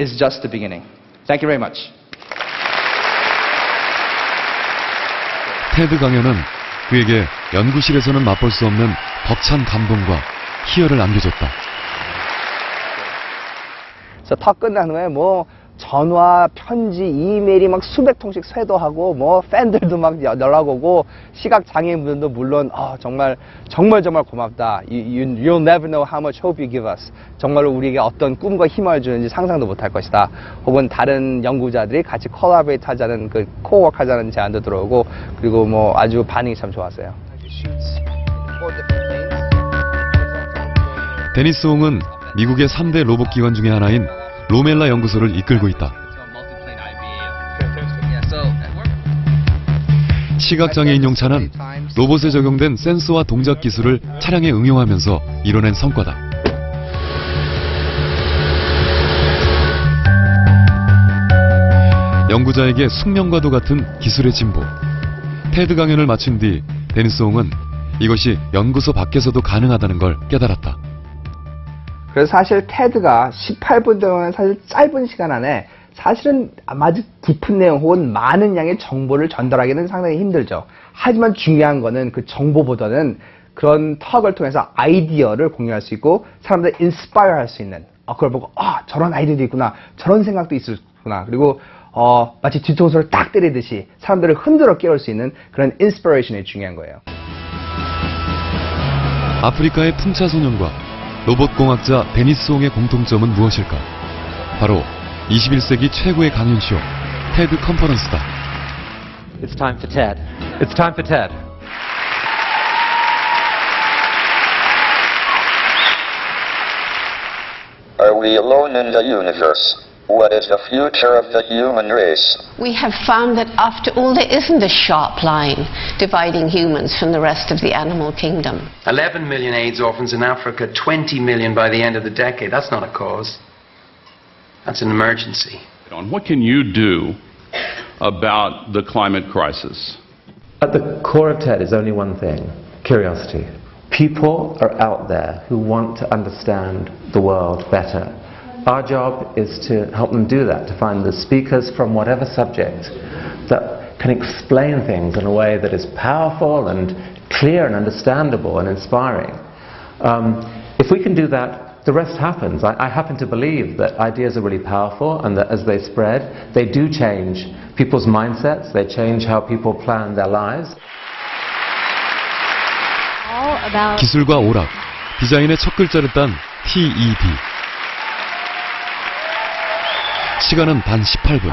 is just the beginning. Thank you very much. 테드 강연은 그에게 연구실에서는 맛볼 수 없는 벅찬 감동과 희열을 안겨줬다. 그래서 턱 끝난 후에 뭐 전화, 편지, 이메일이 막 수백 통씩 쇄도하고 뭐 팬들도 막 여- 연락 오고 시각 장애인분들도 물론 아, 정말 정말 정말 고맙다. You, you, you'll never know how much hope you give us. 정말로 우리에게 어떤 꿈과 희망을 주는지 상상도 못할 것이다. 혹은 다른 연구자들이 같이 collaborate 하자는 그 코워크 하자는 제안도 들어오고 그리고 뭐 아주 반응이 참 좋았어요. 데니스 홍은 미국의 3대 로봇 기관 중의 하나인 로멜라 연구소를 이끌고 있다. 시각장애인 용차는 로봇에 적용된 센서와 동작 기술을 차량에 응용하면서 이뤄낸 성과다. 연구자에게 숙명과도 같은 기술의 진보. 테드 강연을 마친 뒤 데니스 홍은 이것이 연구소 밖에서도 가능하다는 걸 깨달았다. 그래서 사실 테드가 18분 동안 사실 짧은 시간 안에 사실은 아주 깊은 내용 혹은 많은 양의 정보를 전달하기는 상당히 힘들죠. 하지만 중요한 거는 그 정보보다는 그런 talk을 통해서 아이디어를 공유할 수 있고 사람들 inspire 할 수 있는 아, 그걸 보고 아 저런 아이디어도 있구나 저런 생각도 있었구나 그리고 어, 마치 뒤통수를 딱 때리듯이 사람들을 흔들어 깨울 수 있는 그런 inspiration이 중요한 거예요. 아프리카의 풍차 소년과 로봇 공학자 데니스 홍의 공통점은 무엇일까? 바로 21세기 최고의 강연쇼 테드 컨퍼런스다. It's time for TED. It's time for TED. Are we alone in the universe? What is the future of the human race? We have found that after all, there isn't a sharp line dividing humans from the rest of the animal kingdom. 11 million AIDS orphans in Africa, 20 million by the end of the decade. That's not a cause. That's an emergency. what can you do about the climate crisis? At the core of TED is only one thing curiosity. People are out there who want to understand the world better. Our job is to help them do that, to find the speakers from whatever subject that can explain things in a way that is powerful and clear and understandable and inspiring. Um, if we can do that, the rest happens. I, I happen to believe that ideas are really powerful and that as they spread, they do change people's mindsets, they change how people plan their lives. all about 기술과 오락, 디자인의 첫 글자를 딴 TED. 시간은 단 18분.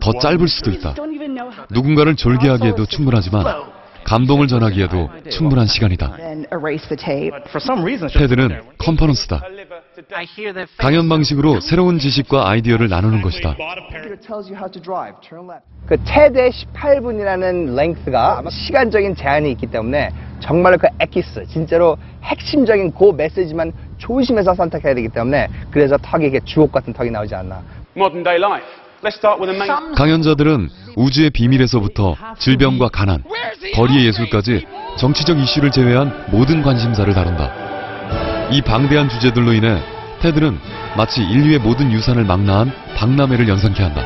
더 짧을 수도 있다. 누군가를 졸게 하기에도 충분하지만 감동을 전하기에도 충분한 시간이다. 테드는 컨퍼런스다. 강연 방식으로 새로운 지식과 아이디어를 나누는 것이다. 그 테드의 18분이라는 랭스가 시간적인 제한이 있기 때문에 정말 그 에키스, 진짜로 핵심적인 그 메시지만 조심해서 선택해야 되기 때문에 그래서 턱이 이게 주옥 같은 턱이 나오지 않나. 강연자들은 우주의 비밀에서부터 질병과 가난, 거리의 예술까지 정치적 이슈를 제외한 모든 관심사를 다룬다. 이 방대한 주제들로 인해 테드는 마치 인류의 모든 유산을 망라한 박람회를 연상케 한다.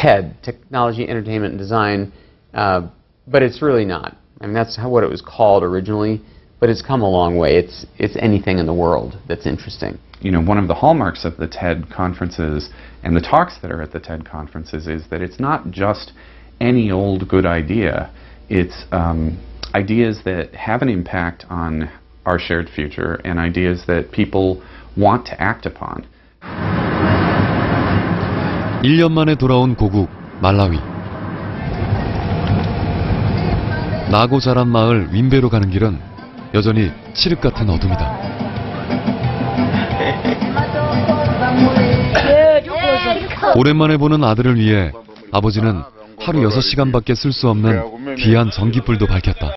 TED, Technology, Entertainment, and Design, uh, but it's really not. I mean, that's how, what it was called originally, but it's come a long way. It's, it's anything in the world that's interesting. you know, one of the hallmarks of the TED conferences and the talks that are at the TED conferences is that it's not just any old good idea. It's um, ideas that have an impact on our shared future and ideas that people want to act upon. 1년 만에 돌아온 고국 말라위. 나고 자란 마을 윈베로 가는 길은 여전히 칠흑 같은 어둠이다. 오랜만에 보는 아들을 위해 아버지는 하루 6시간밖에 쓸 수 없는 귀한 전기불도 밝혔다.